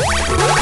Woo!